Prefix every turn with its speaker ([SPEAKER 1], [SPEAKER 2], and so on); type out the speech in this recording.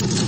[SPEAKER 1] Bye.